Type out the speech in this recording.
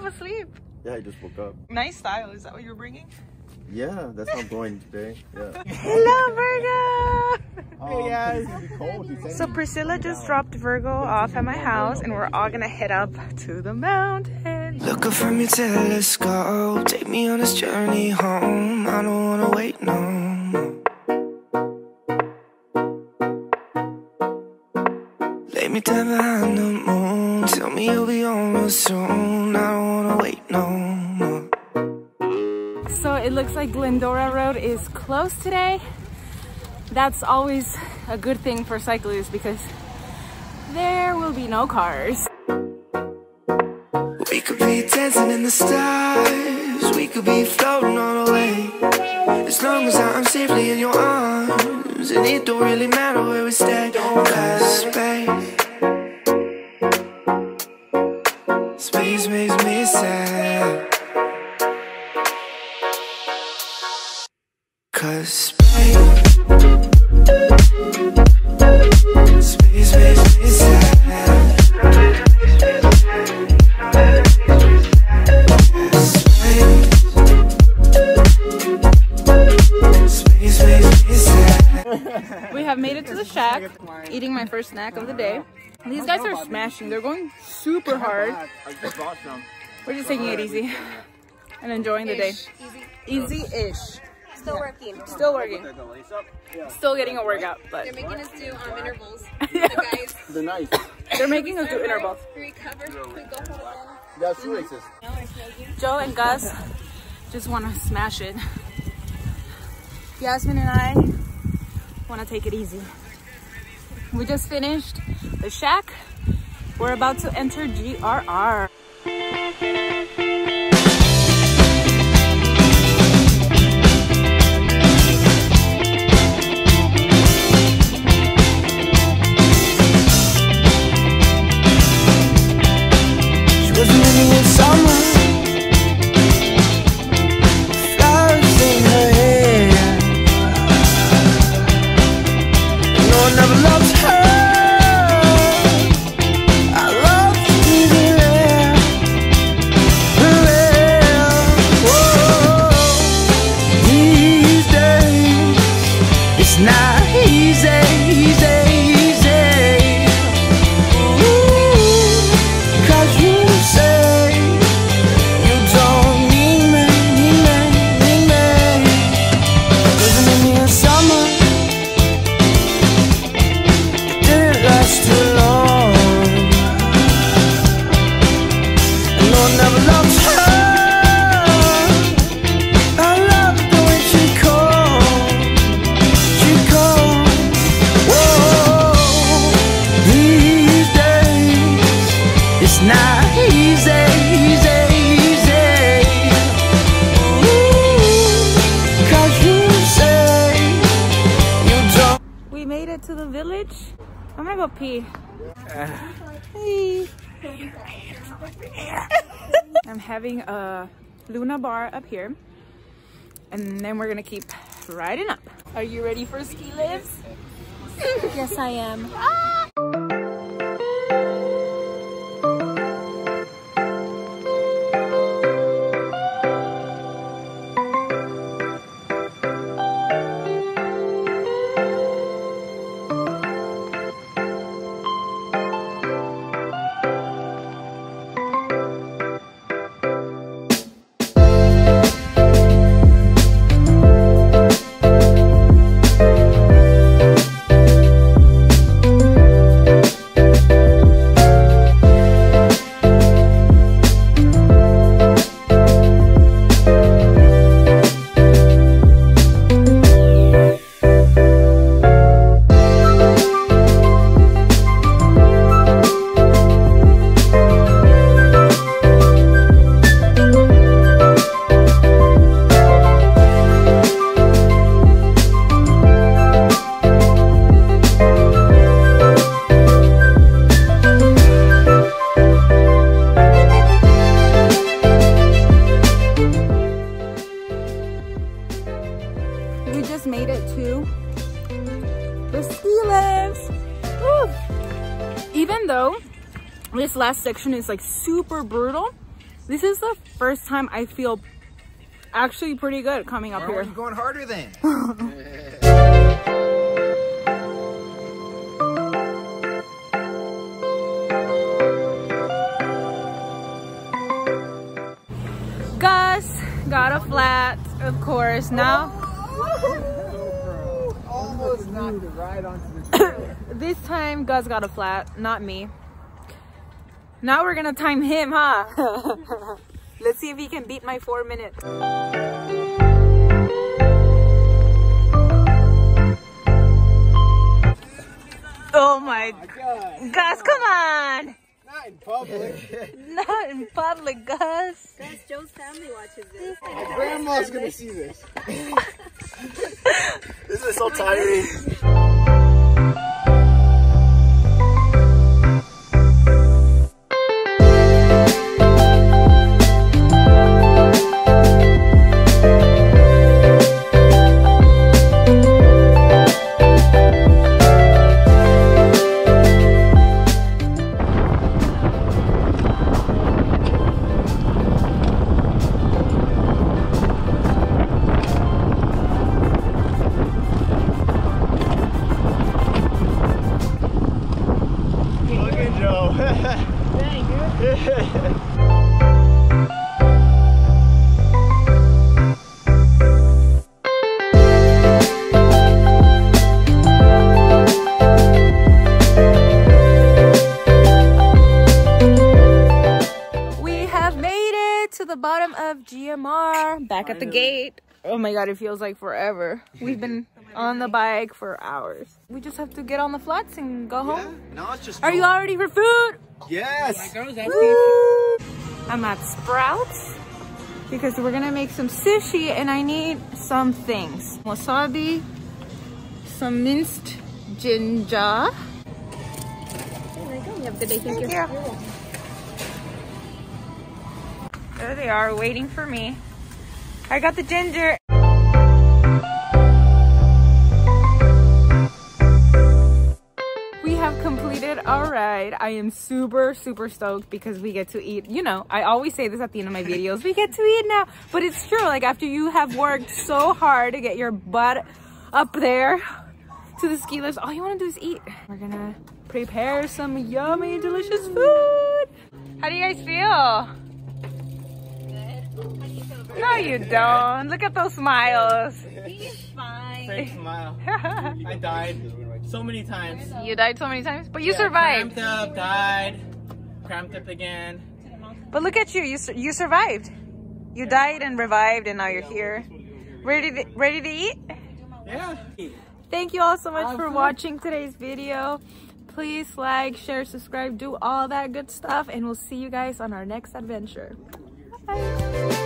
half asleep. Yeah, I just woke up. Nice style. Is that what you're bringing? Yeah, that's how I'm going today. Yeah. Hello, Virgo. Um, hey guys. It's gonna be cold. He said So Priscilla just dropped Virgo off at my house, and we're all gonna head up to the mountain. Look up from your telescope, take me on this journey home. I don't wanna wait no more. Lay me down behind the moon, tell me you'll be on real soon. Looks like Glendora Road is closed today. That's always a good thing for cyclists because there will be no cars. We could be dancing in the stars, we could be floating on away. As long as I'm safely in your arms, and it don't really matter where we stay. Cause space, eating my first snack of the day. These guys are smashing. They're going super hard. We're just taking it easy and enjoying the day. Easy-ish. Still working. Still working. Still getting a workout, but They're making us do um, intervals. The guys They're nice. they're making us do intervals. recover. Go home. That's racist. Joe and Gus just want to smash it. Yasmin and I want to take it easy. We just finished the shack. We're about to enter GRR. I'm gonna go pee. Hey. I'm having a Luna bar up here. And then we're gonna keep riding up. Are you ready for ski lifts? Yes, I am. We Even though this last section is like super brutal, This is the first time I feel actually pretty good coming up Why here. going harder then? Gus got a flat, of course. Now, oh, Almost knocked it right onto the. this time Gus got a flat, not me. Now we're gonna time him, huh? Let's see if he can beat my four minutes. Oh my oh God, Gus, come on! not in public. Not in public, Gus. Guys, Joe's family watches this. My grandma's gonna see this. This is so tiring. Bottom of GMR, back at the gate. Oh my god, it feels like forever. We've been on the bike for hours. We just have to get on the flats and go home. Now it's just. Are you all ready for food? Yes. I'm at Sprouts because we're gonna make some sushi and I need some things. Wasabi, some minced ginger. There you go. You have a good day. Thank, Thank you. you. There they are waiting for me. I got the ginger. We have completed our ride. I am super, super stoked because we get to eat. You know, I always say this at the end of my videos. We get to eat now. But it's true. Like after you have worked so hard to get your butt up there to the ski lifts, all you want to do is eat. We're gonna prepare some yummy, delicious food. How do you guys feel? No, you don't. Look at those smiles. He's Fine. Fake smile. I died so many times. You died so many times, but you Yeah, survived. Cramped up, died, cramped up again. But look at you. You sur- you survived. You died and revived, and now you're here, ready to ready to eat. Yeah. Thank you all so much for watching today's video. Please like, share, subscribe, do all that good stuff, and we'll see you guys on our next adventure. Bye.